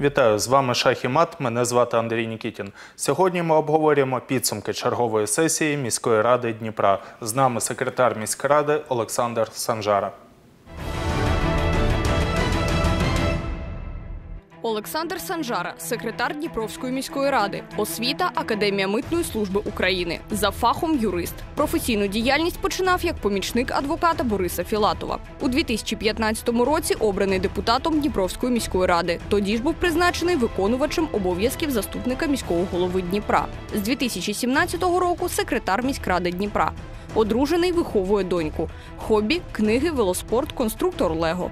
Вітаю з вами Шах і Мат. Мене звати Андрій Нікітін. Сьогодні ми обговорюємо підсумки чергової сесії міської ради Дніпра. З нами секретар міськради Олександр Санжара. Олександр Санжара, секретар Дніпровської міської ради, освіта Академія митної служби України, за фахом юрист. Професійну діяльність починав як помічник адвоката Бориса Філатова. У 2015 році обраний депутатом Дніпровської міської ради. Тоді ж був призначений виконувачем обов'язків заступника міського голови Дніпра. З 2017 року секретар міськради Дніпра. Одружений виховує доньку. Хобі, книги, велоспорт, конструктор Лего.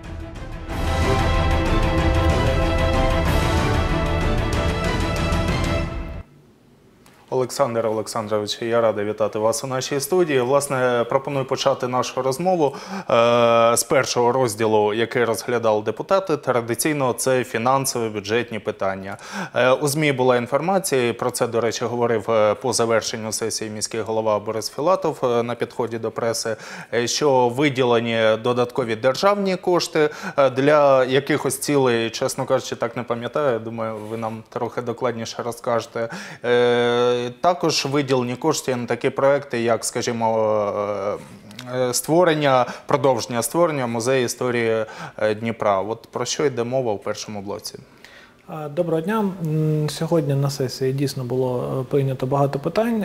Олександр Олександрович, я радий вітати вас у нашій студії. Власне, пропоную почати нашу розмову е, з першого розділу, який розглядали депутати. Традиційно це фінансові бюджетні питання. Е, у ЗМІ була інформація. Про це, до речі, говорив е, по завершенню сесії міський голова Борис Філатов на підході до преси, що виділені додаткові державні кошти для якихось цілей, чесно кажучи, так не пам'ятаю. Думаю, ви нам трохи докладніше розкажете. Також виділені кошти на такі проекти, як, скажімо, е, е, створення, продовження створення музею історії е, Дніпра. От про що йде мова в першому блоці? Доброго дня. Сьогодні на сесії дійсно було е, прийнято багато питань,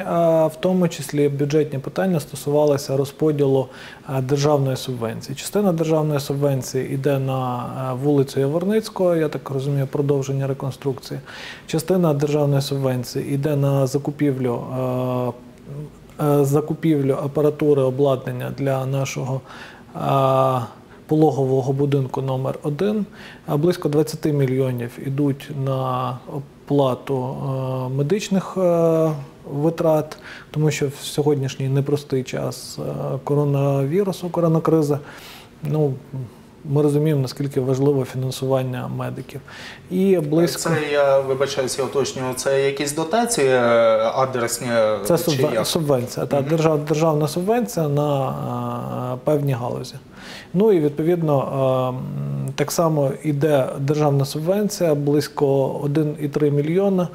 в тому числі бюджетні питання стосувалися розподілу е, державної субвенції. Частина державної субвенції йде на е, вулицю Яворницького, я так розумію, продовження реконструкції. Частина державної субвенції йде на закупівлю. Закупівлю апаратури обладнання для нашого пологового будинку номер 1 Близько 20 мільйонів йдуть на оплату е, медичних е, витрат, тому що в сьогоднішній непростий час е, коронавірусу, коронакриза. Ну, ми розуміємо, наскільки важливо фінансування медиків. І близько Це я вибачаюся, уточнюю. Це якісь дотації е, адресні це чи субвен- як? субвенція, та держав, державна субвенція на е, певні галузі. Ну і відповідно е, м, так само йде державна субвенція близько 1,3 мільйона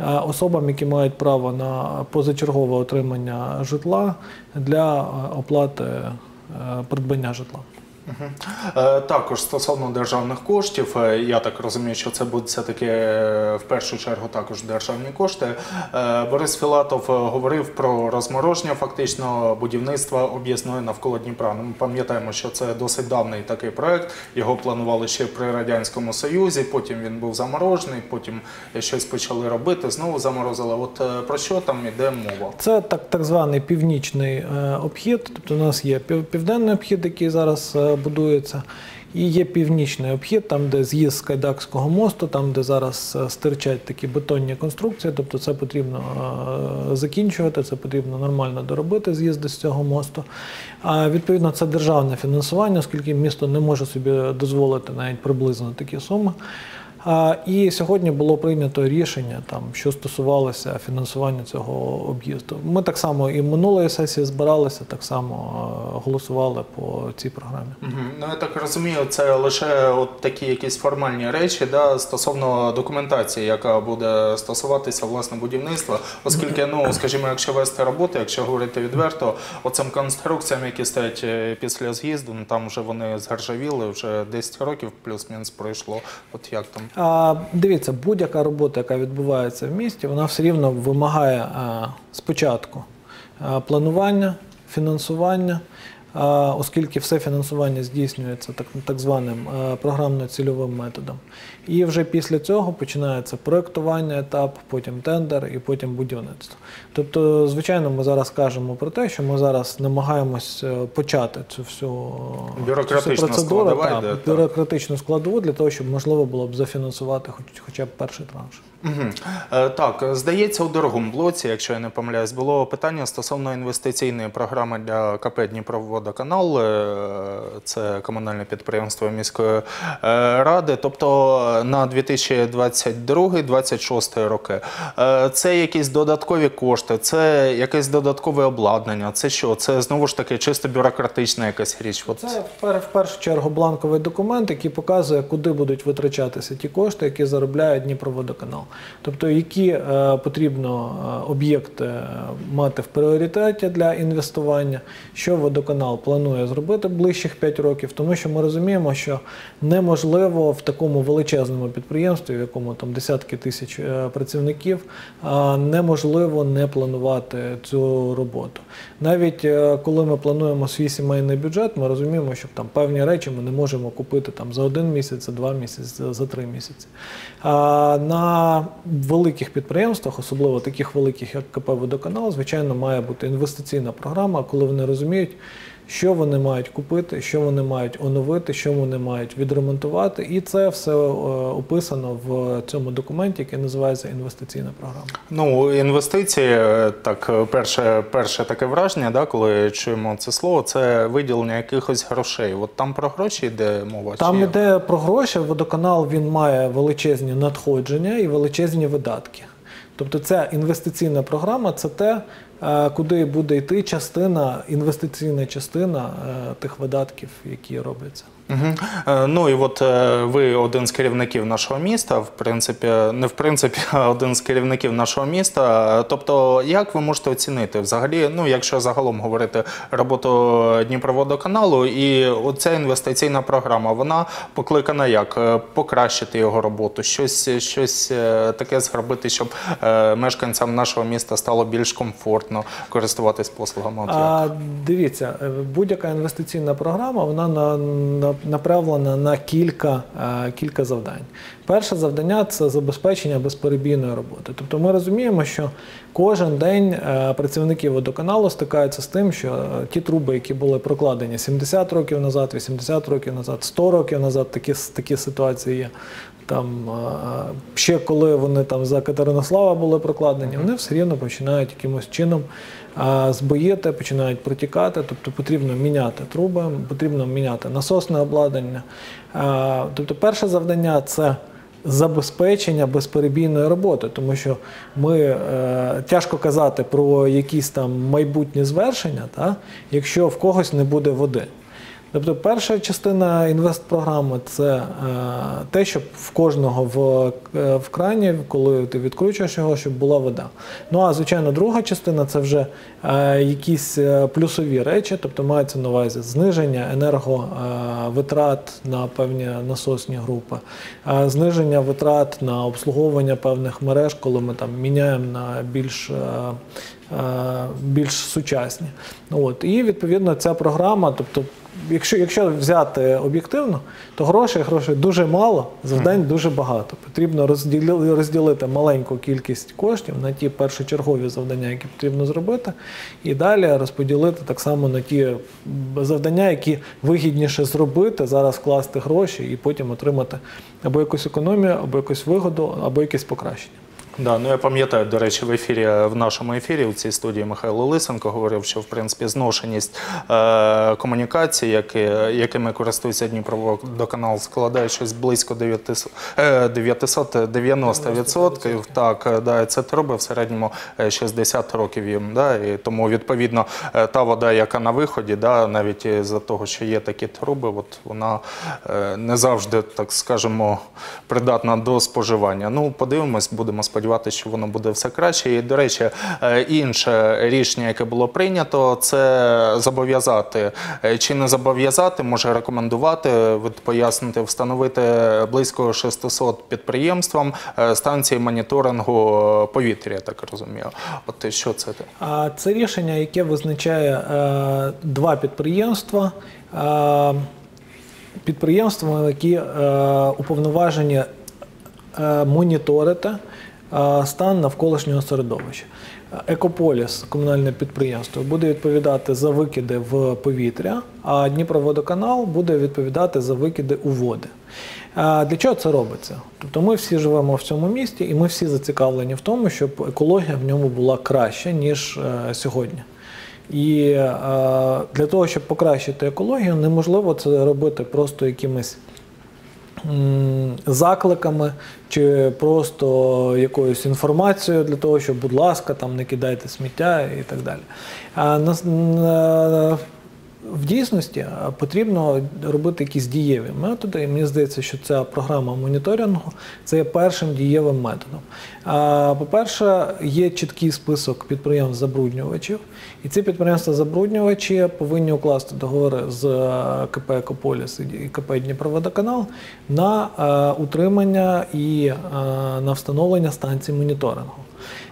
е, особам, які мають право на позачергове отримання житла для е, оплати е, придбання житла. Е, Також стосовно державних коштів, е, я так розумію, що це будуть все-таки е, в першу чергу також державні кошти. Борис Філатов говорив про розмороження фактично будівництва об'їзної навколо Дніпра. Ну, Ми пам'ятаємо, що це досить давний такий проект. Його планували ще при радянському союзі. Потім він був заморожений, потім щось почали робити, знову заморозили. От про що там іде мова? Це так, так званий північний обхід. Тобто у нас є пів, південний обхід, який зараз будується, і є північний обхід, там, де з'їзд з Кайдакського мосту, там, де зараз е, стирчать такі бетонні конструкції. Тобто це потрібно е, закінчувати, це потрібно нормально доробити з'їзди з цього мосту. А відповідно, це державне фінансування, оскільки місто не може собі дозволити навіть приблизно такі суми. І сьогодні було прийнято рішення, там, що стосувалося фінансування цього об'їзду. Ми так само і минулої сесії збиралися, так само е, голосували по цій програмі. Мгм. Ну я так розумію, це лише от такі якісь формальні речі да, стосовно документації, яка буде стосуватися власне будівництва, оскільки, ну скажімо, якщо вести роботи, якщо говорити відверто, оцим конструкціям, які стоять е, після з'їзду, ну там вже вони згаржавіли, вже 10 років плюс-мінус пройшло. От як там? А, дивіться, будь-яка робота, яка відбувається в місті, вона все рівно вимагає а, спочатку а, планування, фінансування, а, оскільки все фінансування здійснюється так, так званим програмно-цільовим методом. І вже після цього починається проєктування етап, потім тендер і потім будівництво. Тобто, звичайно, ми зараз кажемо про те, що ми зараз намагаємось е, почати цю всю Бюрократична цю процедуру, складова йде, так. бюрократичну складову для того, щоб можливо було б зафінансувати хоч, хоча б перший транш. Мгм. Е, Так, здається, у дорогому блоці, якщо я не помиляюсь, було питання стосовно інвестиційної програми для КП Дніпроводоканал. Е, Це комунальне підприємство міської е, ради. Тобто на 2022-2026 роки. Е, Це якісь додаткові кошти, це якесь додаткове обладнання. Це що? Це знову ж таки чисто бюрократична якась річ. Це в першу чергу бланковий документ, який показує, куди будуть витрачатися ті кошти, які заробляє Дніпроводоканал. Тобто, які е, потрібно е, об'єкти мати в пріоритеті для інвестування, що водоканал планує зробити ближчих 5 років, тому що ми розуміємо, що неможливо в такому величезному підприємстві, в якому там десятки тисяч е, працівників, неможливо не планувати цю роботу. Навіть е, коли ми плануємо свій сімейний бюджет, ми розуміємо, що там певні речі ми не можемо купити там за один місяць, за два місяці, за три місяці. На великих підприємствах, особливо таких великих, як КП Водоканал, звичайно, має бути інвестиційна програма, коли вони розуміють. Що вони мають купити, що вони мають оновити, що вони мають відремонтувати, і це все е, описано в цьому документі, який називається інвестиційна програма. Ну, інвестиції, е, так, е, перше, перше таке враження, да, коли чуємо це слово, це виділення якихось грошей. От там про гроші йде мова? Там чи... іде про гроші. Водоканал він має величезні надходження і величезні видатки. Тобто, ця інвестиційна програма це те, куди буде йти частина, інвестиційна частина е, тих видатків, які робляться. Угу. Ну і от е, ви один з керівників нашого міста, в принципі, не в принципі, а один з керівників нашого міста. Тобто, як ви можете оцінити взагалі, ну якщо загалом говорити роботу Дніпроводоканалу, і оця інвестиційна програма, вона покликана як Е, покращити його роботу, щось, щось е, таке зробити, щоб е, мешканцям нашого міста стало більш комфортно користуватись послугами. А дивіться, е, будь-яка інвестиційна програма вона на, на, направлена на кілька, е, кілька завдань. Перше завдання це забезпечення безперебійної роботи. Тобто ми розуміємо, що кожен день е, працівники водоканалу стикаються з тим, що е, ті труби, які були прокладені 70 років назад, 80 років назад, 100 років назад, такі, такі ситуації є. Там ще коли вони там за Катеринослава були прокладені, вони все рівно починають якимось чином збоїти, починають протікати. Тобто потрібно міняти труби, потрібно міняти насосне обладнання. Тобто, перше завдання це забезпечення безперебійної роботи, тому що ми е, тяжко казати про якісь там майбутні звершення, та, якщо в когось не буде води. Тобто, перша частина інвестпрограми це е, те, щоб в кожного в, е, в крані, коли ти відкручуєш його, щоб була вода. Ну а звичайно, друга частина це вже е, якісь плюсові речі, тобто мається на увазі зниження енерговитрат на певні насосні групи, зниження витрат на обслуговування певних мереж, коли ми там міняємо на більш. більш сучасні. От. І відповідно ця програма, тобто, якщо, якщо взяти об'єктивно, то грошей, грошей дуже мало, завдань дуже багато. Потрібно розділи- розділити маленьку кількість коштів на ті першочергові завдання, які потрібно зробити, і далі розподілити так само на ті завдання, які вигідніше зробити, зараз вкласти гроші і потім отримати або якусь економію, або якусь вигоду, або якесь покращення. Да, ну я пам'ятаю, до речі, в ефірі в нашому ефірі у цій студії Михайло Лисенко говорив, що в принципі зношеність е, комунікацій, які, якими користується Дніпроводоканал, складає щось близько 900, е, 990 відсотків. Так, е, да, це труби в середньому е, 60 років їм. Да, і тому відповідно е, та вода, яка на виході, да, навіть із-за того, що є такі труби, от вона е, не завжди, так скажемо, придатна до споживання. Ну, подивимось, будемо сподіватися, що воно буде все краще. І, до речі, е, інше рішення, яке було прийнято, це зобов'язати е, чи не зобов'язати, може рекомендувати, пояснити, встановити близько 600 підприємствам е, станції моніторингу повітря, так розумію. От що це? А це рішення, яке визначає два підприємства. Е, підприємства, які е, уповноважені е, моніторити стан навколишнього середовища. Екополіс, комунальне підприємство, буде відповідати за викиди в повітря, а Дніпроводоканал буде відповідати за викиди у води. Для чого це робиться? Тобто ми всі живемо в цьому місті, і ми всі зацікавлені в тому, щоб екологія в ньому була краща, ніж е, сьогодні. І е, для того, щоб покращити екологію, неможливо це робити просто якимись закликами чи просто якоюсь інформацією для того, щоб, будь ласка, там не кидайте сміття і так далі. В дійсності потрібно робити якісь дієві методи, і мені здається, що ця програма моніторингу це є першим дієвим методом. По-перше, є чіткий список підприємств-забруднювачів, і ці підприємства-забруднювачі повинні укласти договори з е, КП «Екополіс» і КП «Дніпроводоканал» на е, утримання і е, на встановлення станцій моніторингу.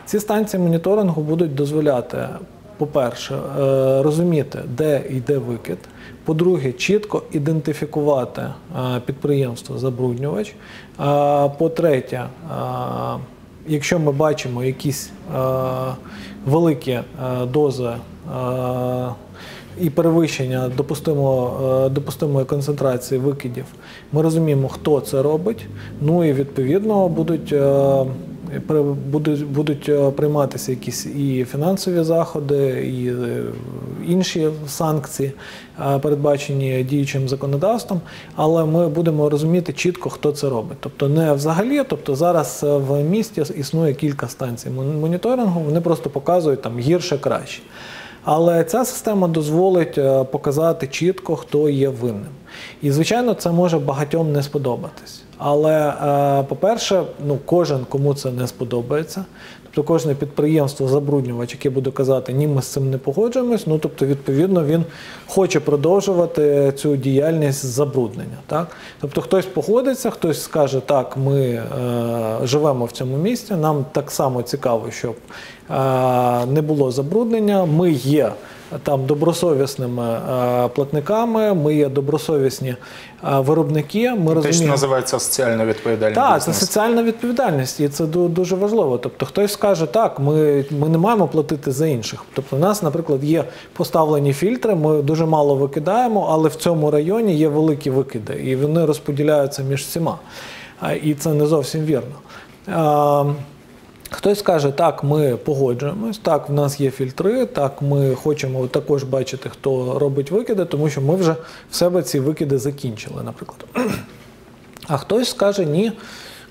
Ці станції моніторингу будуть дозволяти по-перше, е, розуміти, де йде викид. По-друге, чітко ідентифікувати е, підприємство забруднювач. Е, По-третє, е, якщо ми бачимо якісь великі дози і перевищення допустимо, допустимої концентрації викидів, ми розуміємо, хто це робить. Ну і відповідно будуть. Будуть, будуть е, прийматися якісь і фінансові заходи, і е, інші санкції, е, передбачені діючим законодавством, але ми будемо розуміти чітко, хто це робить. Тобто не взагалі, тобто зараз в місті існує кілька станцій моніторингу, вони просто показують там гірше, краще. Але ця система дозволить е, показати чітко, хто є винним. І, звичайно, це може багатьом не сподобатись. Але, е, по-перше, ну, кожен, кому це не сподобається, тобто кожне підприємство, забруднювач, яке буде казати, ні, ми з цим не погоджуємось, ну тобто, відповідно, він хоче продовжувати цю діяльність забруднення. Так? Тобто хтось погодиться, хтось скаже, так, ми е, живемо в цьому місті, нам так само цікаво, щоб е, не було забруднення. Ми є там добросовісними е, платниками, ми є добросовісні е, виробники. Ми Те, що розуміємо. називається соціально відповідальний Так, це соціальна відповідальність, і це ду- дуже важливо. Тобто хтось скаже, так, ми, ми не маємо платити за інших. Тобто, у нас, наприклад, є поставлені фільтри, ми дуже мало викидаємо, але в цьому районі є великі викиди, і вони розподіляються між всіма. І це не зовсім вірно. Хтось скаже, так, ми погоджуємось, так, в нас є фільтри, так, ми хочемо також бачити, хто робить викиди, тому що ми вже в себе ці викиди закінчили, наприклад. А хтось скаже, ні,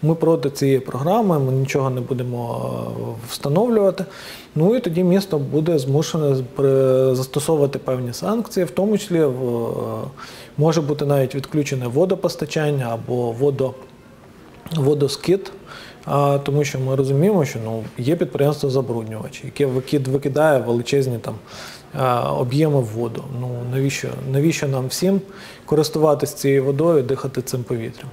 ми проти цієї програми, ми нічого не будемо е, встановлювати. Ну і тоді місто буде змушене застосовувати певні санкції, в тому числі е, може бути навіть відключене водопостачання або водо, водоскид. А, тому що ми розуміємо, що ну, є підприємство забруднювач, яке викид, викидає величезні там, об'єми в воду. Ну, навіщо, навіщо нам всім користуватися цією водою, дихати цим повітрям?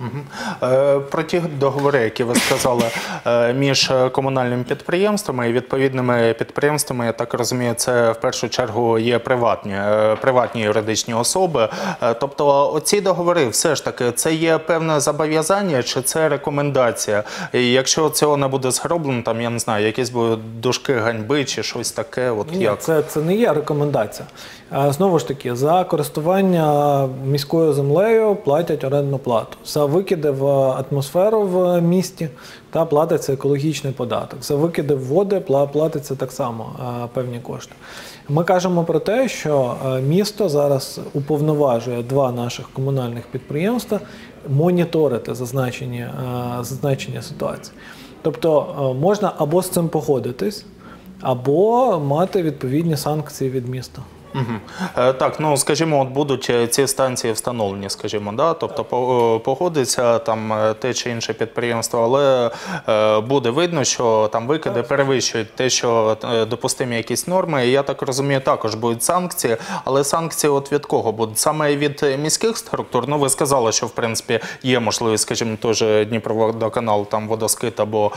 Е, Про ті договори, які ви сказали е, між е, комунальними підприємствами і відповідними підприємствами, я так розумію, це в першу чергу є приватні, е, приватні юридичні особи. Е, Тобто, оці договори, все ж таки, це є певне зобов'язання чи це рекомендація? І якщо цього не буде зроблено, там я не знаю, якісь будуть дужки ганьби чи щось таке. От Ні, як це, це не є рекомендація. А, Знову ж таки, за користування міською землею платять орендну плату. За викиди в атмосферу в місті та платиться екологічний податок. За викиди в води платиться так само певні кошти. Ми кажемо про те, що місто зараз уповноважує два наших комунальних підприємства моніторити зазначені, е, зазначені ситуації. Тобто можна або з цим погодитись, або мати відповідні санкції від міста. Е, Так, ну скажімо, от будуть е, ці станції встановлені, скажімо, да? тобто е, погодиться там те чи інше підприємство, але буде видно, що там викиди перевищують те, що допустимі якісь норми. І я так розумію, також будуть санкції, але санкції от від кого будуть? Саме від міських структур. Ну, ви сказали, що в принципі є можливість, скажімо, теж Дніпроводоканал, там водоскид або,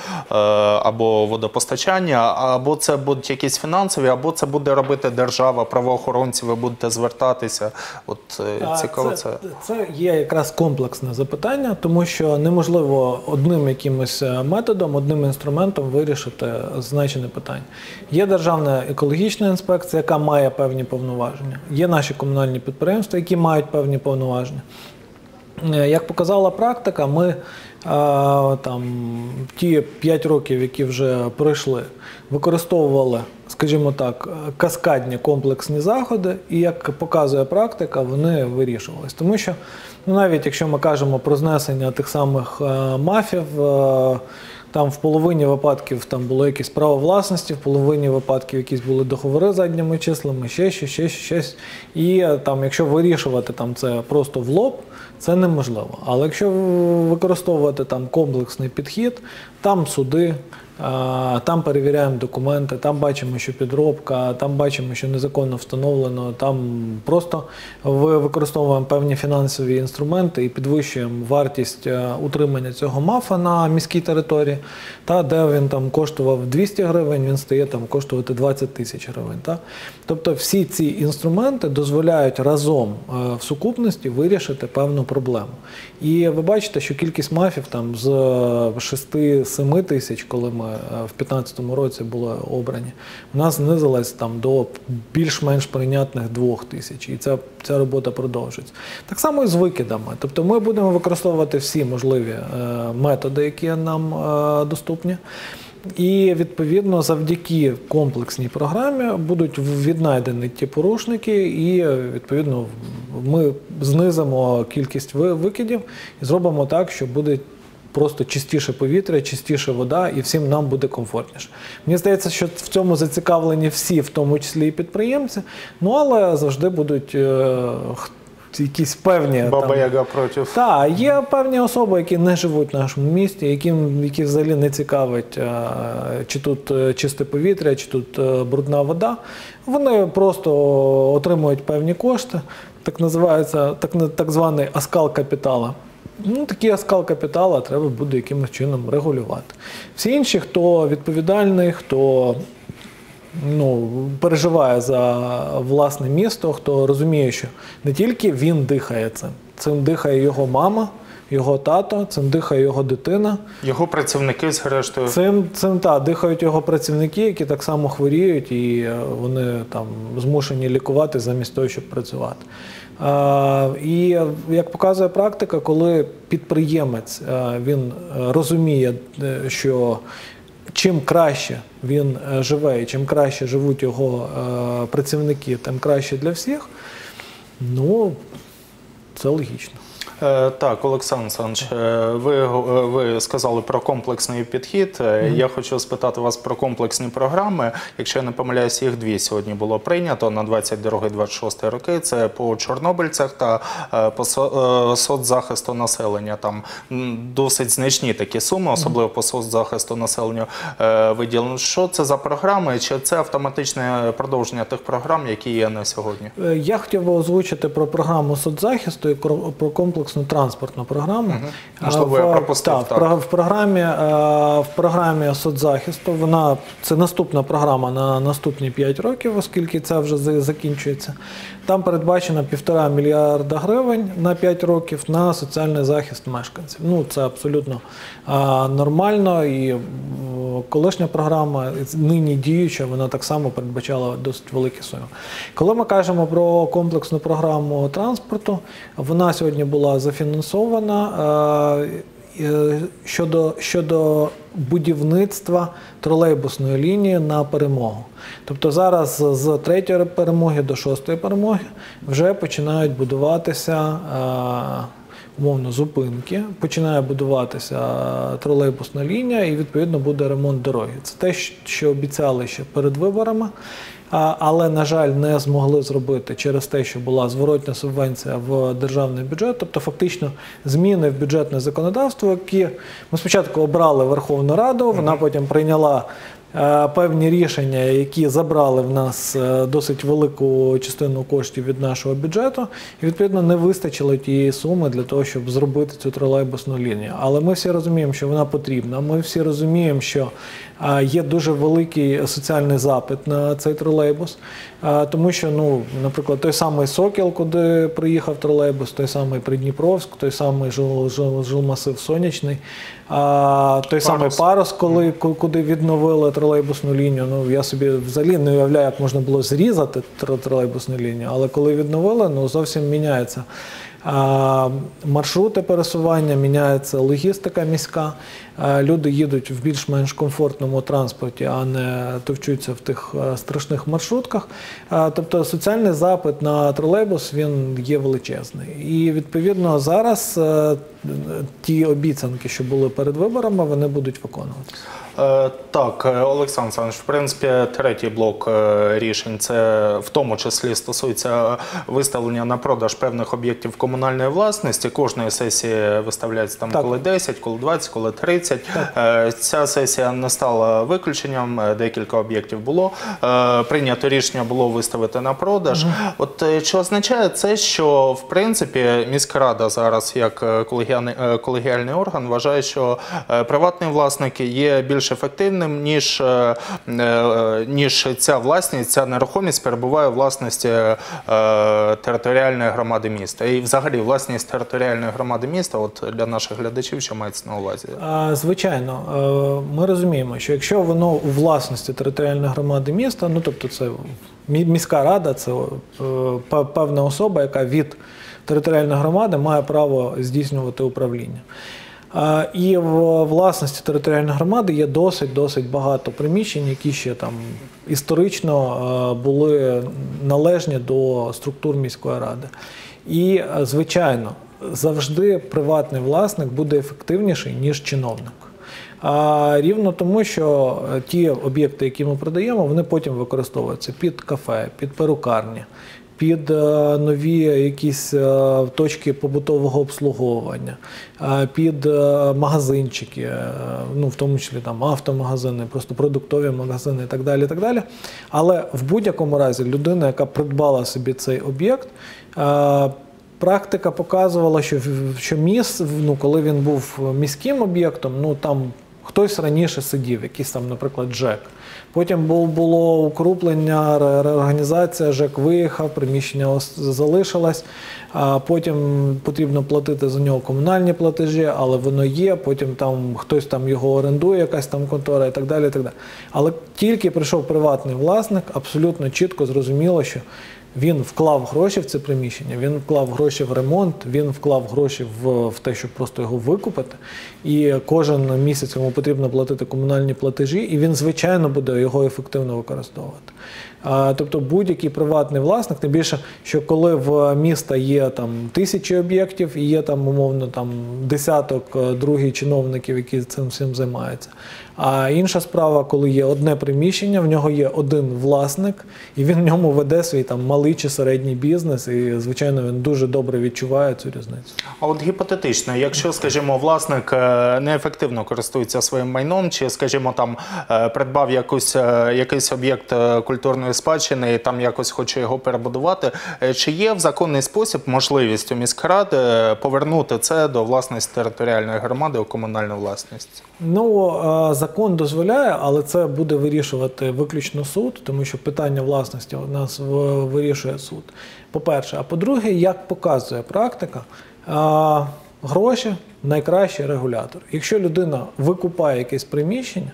або водопостачання, або це будуть якісь фінансові, або це буде робити держава, правоохоронці, ви будете звертатися. От е, цікаво це. це, це є якраз комплексне запитання, тому що неможливо одним якимось е, методом, одним інструментом вирішити значене питання. Є Державна екологічна інспекція, яка має певні повноваження. Є наші комунальні підприємства, які мають певні повноваження. Е, Як показала практика, ми е, там ті 5 років, які вже пройшли, використовували, скажімо так, е, каскадні комплексні заходи, і як показує практика, вони вирішувались. Тому що ну, навіть якщо ми кажемо про знесення тих самих мафів. там в половині випадків там було якесь право власності, в половині випадків якісь були договори задніми числами, ще щось, ще щось, щось. І там, якщо вирішувати там це просто в лоб, це неможливо. Але якщо використовувати там комплексний підхід, там суди, Там перевіряємо документи, там бачимо, що підробка, там бачимо, що незаконно встановлено, там просто використовуємо певні фінансові інструменти і підвищуємо вартість е, утримання цього мафа на міській території. Та де він там коштував 200 гривень, він стає там коштувати 20 тисяч гривень. Та? Тобто всі ці інструменти дозволяють разом е, в сукупності вирішити певну проблему. І ви бачите, що кількість мафів там з 6-7 тисяч, коли ми е, в 2015 році були обрані, у нас знизилась там до більш-менш прийнятних 2 тисяч. І ця, ця робота продовжується. Так само і з викидами. Тобто ми будемо використовувати всі можливі е, методи, які нам е, доступні. І відповідно завдяки комплексній програмі будуть віднайдені ті порушники, і відповідно ми знизимо кількість викидів і зробимо так, що буде просто чистіше повітря, чистіше вода, і всім нам буде комфортніше. Мені здається, що в цьому зацікавлені всі, в тому числі і підприємці. Ну але завжди будуть е, якісь певні Баба там, Яга проти. так, є певні особи, які не живуть в нашому місті, яким які взагалі не цікавить, е, чи тут е, чисте повітря, чи тут е, брудна вода. Вони просто отримують певні кошти, так називається так, так званий аскал капітала. Ну, такий аскал капітала треба буде якимось чином регулювати. Всі інші, хто відповідальний, хто ну, переживає за власне місто, хто розуміє, що не тільки він дихає цим, цим дихає його мама, його тато, цим дихає його дитина. Його працівники, зрештою. Цим, цим та, дихають його працівники, які так само хворіють, і е, вони там змушені лікувати замість того, щоб працювати. А, і е, як показує практика, коли підприємець е, він розуміє, що чим краще він е, живе, і чим краще живуть його е, працівники, тим краще для всіх. Ну, це логічно. Е, Так, Олександр Олександрович, е, ви, е, ви сказали про комплексний підхід. Я хочу спитати вас про комплексні програми. Якщо я не помиляюсь, їх дві сьогодні було прийнято на 22-26 роки. Це по чорнобильцях та по соцзахисту населення. Там досить значні такі суми, особливо по соцзахисту населення виділено. Що це за програми? Чи це автоматичне продовження тих програм, які є на сьогодні? Я хотів би озвучити про програму соцзахисту і про комплексну транспортну програму. Можливо, я пропустив, та, так. В програмі, е, в програмі соцзахисту вона це наступна програма на наступні 5 років, оскільки це вже закінчується. Там передбачено півтора мільярда гривень на 5 років на соціальний захист мешканців. Ну це абсолютно а, нормально і колишня програма, нині діюча, вона так само передбачала досить великі суми. Коли ми кажемо про комплексну програму транспорту, вона сьогодні була зафінансована. е, Щодо, щодо будівництва тролейбусної лінії на перемогу. Тобто зараз з- з третьої перемоги до шостої перемоги вже починають будуватися е, умовно зупинки, починає будуватися тролейбусна лінія, і відповідно буде ремонт дороги. Це те, що обіцяли ще перед виборами. Але, на жаль, не змогли зробити через те, що була зворотня субвенція в державний бюджет, тобто фактично зміни в бюджетне законодавство, які ми спочатку обрали Верховну Раду, вона потім прийняла певні рішення, які забрали в нас е, досить велику частину коштів від нашого бюджету, і відповідно не вистачило тієї суми для того, щоб зробити цю тролейбусну лінію. Але ми всі розуміємо, що вона потрібна. Ми всі розуміємо, що е, є дуже великий соціальний запит на цей тролейбус, е, тому що, ну, наприклад, той самий Сокіл, куди приїхав тролейбус, той самий Придніпровськ, той самий жил, жил, жилмасив Сонячний, а, той самий Парус. Коли куди відновили тролейбусну лінію. Ну я собі взагалі не уявляю, як можна було зрізати тролейбусну лінію, але коли відновили, ну зовсім міняється маршрути пересування, міняється логістика міська. Люди їдуть в більш-менш комфортному транспорті, а не товчуться в тих е, страшних маршрутках. Тобто соціальний запит на тролейбус він є величезний. І відповідно зараз е, ті обіцянки, що були перед виборами, вони будуть виконуватися. Е, Так, е, Олександр Олександрович, в принципі, третій блок е, рішень це в тому числі стосується виставлення на продаж певних об'єктів комунальної власності. Кожної сесії виставляється там Так. коли 10, коли 20, коли 30. Е, Ця сесія не стала виключенням. Декілька об'єктів було. Прийнято рішення було виставити на продаж. От е, чи означає це, що в принципі міська рада зараз, як колегіальний, орган, вважає, що е, приватний власник є більш ефективним, ніж, е, е, ніж ця власність, ця нерухомість перебуває у власності е, територіальної громади міста. І взагалі власність територіальної громади міста, от для наших глядачів, що мається на увазі? Звичайно, ми розуміємо, що якщо воно у власності територіальної громади міста, ну тобто це міська рада, це певна особа, яка від територіальної громади має право здійснювати управління. І в власності територіальної громади є досить досить багато приміщень, які ще там історично були належні до структур міської ради. І, звичайно, завжди приватний власник буде ефективніший, ніж чиновник. А рівно тому, що е, ті об'єкти, які ми продаємо, вони потім використовуються під кафе, під перукарні, під е, нові якісь е, точки побутового обслуговування, е, під магазинчики, ну в тому числі там автомагазини, просто продуктові магазини і так далі. І так далі. Але в будь-якому разі людина, яка придбала собі цей об'єкт, Практика показувала, що, що міст, ну, коли він був міським об'єктом, ну там хтось раніше сидів, якийсь там, наприклад, ЖЕК. Потім було укруплення, реорганізація, ЖЕК виїхав, приміщення залишилось. Потім потрібно платити за нього комунальні платежі, але воно є. Потім там хтось там його орендує, якась там контора і так далі. І так далі. Але тільки прийшов приватний власник, абсолютно чітко зрозуміло, що він вклав гроші в це приміщення, він вклав гроші в ремонт, він вклав гроші в, в те, щоб просто його викупити. І кожен місяць йому потрібно платити комунальні платежі, і він, звичайно, буде його ефективно використовувати. Тобто будь-який приватний власник, тим більше, що коли в міста є там тисячі об'єктів і є там умовно там десяток е, других чиновників, які цим всім займаються. А інша справа, коли є одне приміщення, в нього є один власник, і він в ньому веде свій там малий чи середній бізнес, і звичайно він дуже добре відчуває цю різницю. А от гіпотетично, якщо, скажімо, власник е, неефективно користується своїм майном, чи, скажімо, там е, придбав якусь, якийсь об'єкт культурної спадщини і там якось хоче його перебудувати, е, чи є в законний спосіб можливість у міськради е, повернути це до власності територіальної громади у комунальну власність? Ну, е, закон дозволяє, але це буде вирішувати виключно суд, тому що питання власності у нас вирішує суд. По-перше, а по-друге, як показує практика, гроші найкращий регулятор. Якщо людина викупає якесь приміщення,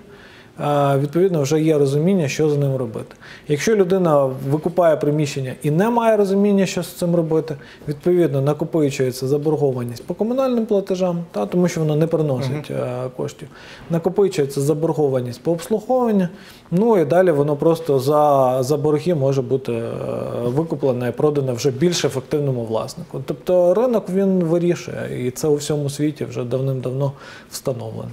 відповідно вже є розуміння, що з ним робити. Якщо людина викупає приміщення і не має розуміння, що з цим робити, відповідно накопичується заборгованість по комунальним платежам, та, тому що воно не приносить е, коштів. Накопичується заборгованість по обслуговуванню, ну і далі воно просто за, за борги може бути е, викуплене і продане вже більш ефективному власнику. Тобто ринок він вирішує, і це у всьому світі вже давним-давно встановлено.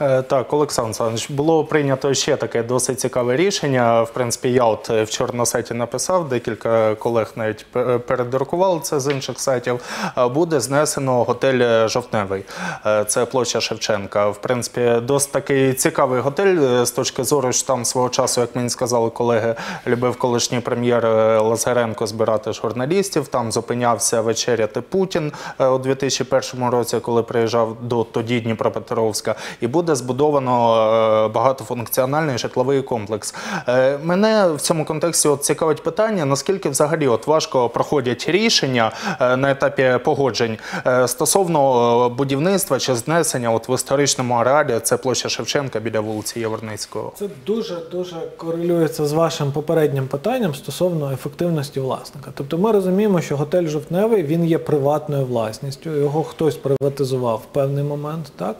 Е, Так, Олександр Олександрович, було прийнято ще таке досить цікаве рішення. В принципі, я от е, вчора на сайті написав, декілька колег навіть передрукували це з інших сайтів. Е, Буде знесено готель е, Жовтневий. Е, Це площа Шевченка. В принципі, досить такий цікавий готель е, з точки зору, що там свого часу, як мені сказали колеги, любив колишній прем'єр е, Лазаренко збирати журналістів. Там зупинявся вечеряти Путін е, у 2001 році, коли приїжджав до тоді Дніпропетровська. І буде буде збудовано е, багатофункціональний житловий комплекс. Е, Мене в цьому контексті от цікавить питання, наскільки взагалі от важко проходять рішення е, на етапі погоджень стосовно будівництва чи знесення от в історичному ареалі, це площа Шевченка біля вулиці Яворницького. Це дуже дуже корелюється з вашим попереднім питанням стосовно ефективності власника. Тобто ми розуміємо, що готель жовтневий він є приватною власністю. Його хтось приватизував в певний момент, так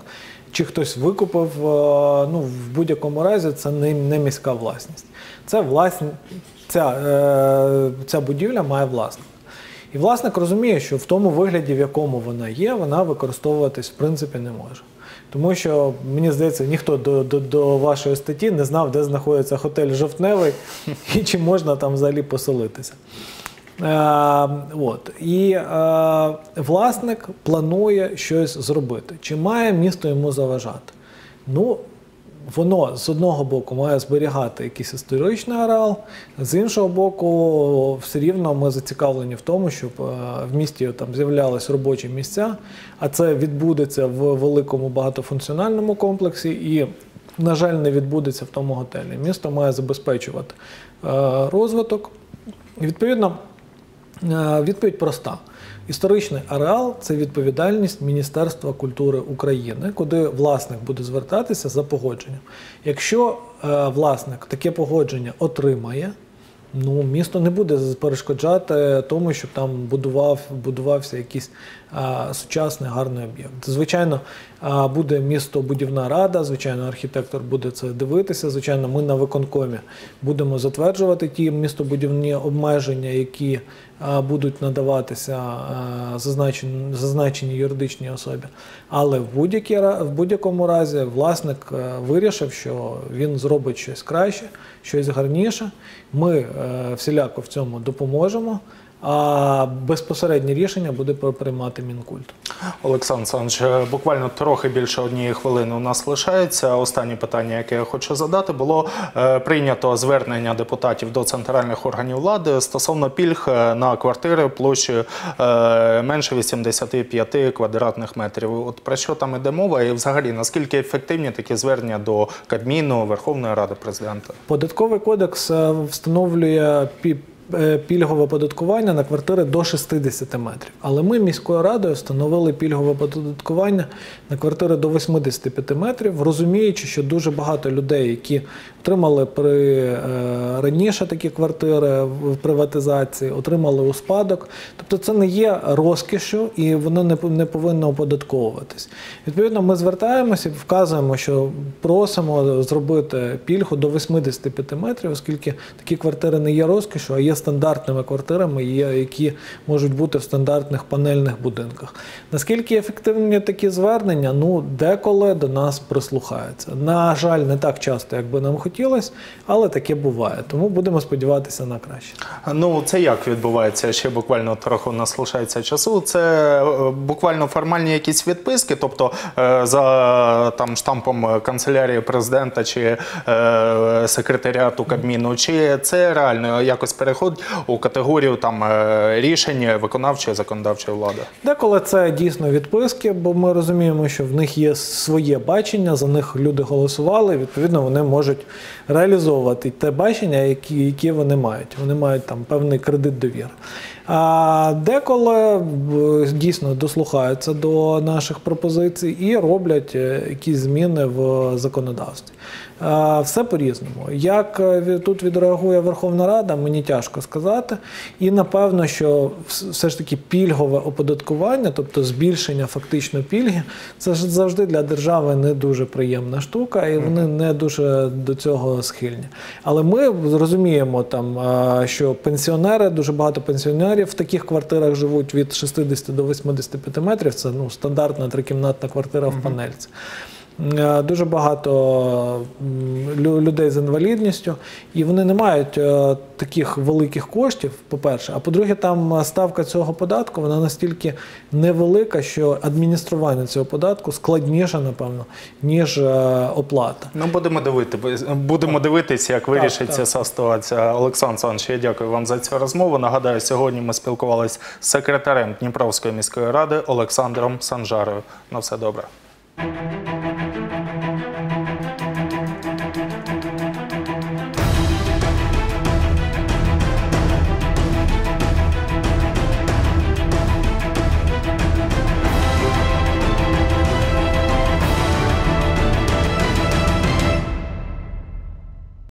чи хтось викупив. е, Ну в будь-якому разі це не, не міська власність. Це власні, ця, е, ця будівля має власника. І власник розуміє, що в тому вигляді, в якому вона є, вона використовуватись в принципі не може. Тому що мені здається, ніхто до, до, до вашої статті не знав, де знаходиться готель Жовтневий і чи можна там взагалі поселитися. Е, от. І е, власник планує щось зробити. Чи має місто йому заважати? Ну, воно з одного боку має зберігати якийсь історичний ареал, з іншого боку, все рівно ми зацікавлені в тому, щоб е, в місті там з'являлись робочі місця, а це відбудеться в великому багатофункціональному комплексі і, на жаль, не відбудеться в тому готелі. Місто має забезпечувати розвиток. І, Відповідно, Відповідь проста. Історичний ареал це відповідальність Міністерства культури України, куди власник буде звертатися за погодженням. Якщо е, власник таке погодження отримає, ну місто не буде перешкоджати тому, щоб там будував, будувався якийсь а, сучасний гарний об'єкт. Звичайно, а, буде містобудівна рада, звичайно, архітектор буде це дивитися. Звичайно, ми на виконкомі будемо затверджувати ті містобудівні обмеження, які будуть надаватися зазначені зазначені, юридичній особі. Але в, в будь-якому разі власник е, вирішив, що він зробить щось краще, щось гарніше. Ми е, всіляко в цьому допоможемо. А безпосереднє рішення буде приймати Мінкульт. Олександр Олександрович, е, буквально трохи більше однієї хвилини у нас лишається. Останнє питання, яке я хочу задати, було е, прийнято звернення депутатів до центральних органів влади стосовно пільг е, на квартири площею е, менше 85 квадратних метрів. От про що там іде мова, і взагалі наскільки ефективні такі звернення до Кабміну, Верховної Ради президента? Податковий кодекс встановлює пільгове податкування на квартири до 60 метрів. Але ми міською радою встановили пільгове податкування на квартири до 85 метрів, розуміючи, що дуже багато людей, які отримали при е, раніше такі квартири в приватизації, отримали у спадок. Тобто це не є розкішю і воно не, повинно оподатковуватись. Відповідно, ми звертаємося і вказуємо, що просимо зробити пільгу до 85 метрів, оскільки такі квартири не є розкішю, а є стандартними квартирами, які можуть бути в стандартних панельних будинках. Наскільки ефективні такі звернення? Ну, деколи до нас прислухаються. На жаль, не так часто, як би нам хотілося, але таке буває. Тому будемо сподіватися на краще. Ну, це як відбувається? Ще буквально трохи у нас лишається часу. Це е, буквально формальні якісь відписки, тобто е, за там штампом канцелярії президента чи е, секретаріату Кабміну, чи це реально якось переходить у категорію там е, рішень виконавчої законодавчої влади? Деколи це дійсно відписки, бо ми розуміємо, що в них є своє бачення, за них люди голосували. Відповідно, вони можуть реалізовувати те бачення, які, які вони мають. Вони мають там певний кредит довіри. А деколи е, дійсно дослухаються до наших пропозицій і роблять е, якісь зміни в законодавстві. Все по-різному. Як е, тут відреагує Верховна Рада, мені тяжко сказати. І напевно, що все ж таки пільгове оподаткування, тобто збільшення фактично пільги, це ж завжди для держави не дуже приємна штука, і вони не дуже до цього схильні. Але ми розуміємо там, що пенсіонери, дуже багато пенсіонерів в таких квартирах живуть від 60 до 85 метрів. Це ну, стандартна трикімнатна квартира в панельці. Е, Дуже багато людей з інвалідністю, і вони не мають е, таких великих коштів, по-перше. А по-друге, там е, ставка цього податку вона настільки невелика, що адміністрування цього податку складніше, напевно, ніж оплата. Ну, будемо дивити, будемо дивитися, як вирішиться ця ситуація. Олександр Олександрович, я дякую вам за цю розмову. Нагадаю, сьогодні ми спілкувалися з секретарем Дніпровської міської ради Олександром Санжарою. На все добре.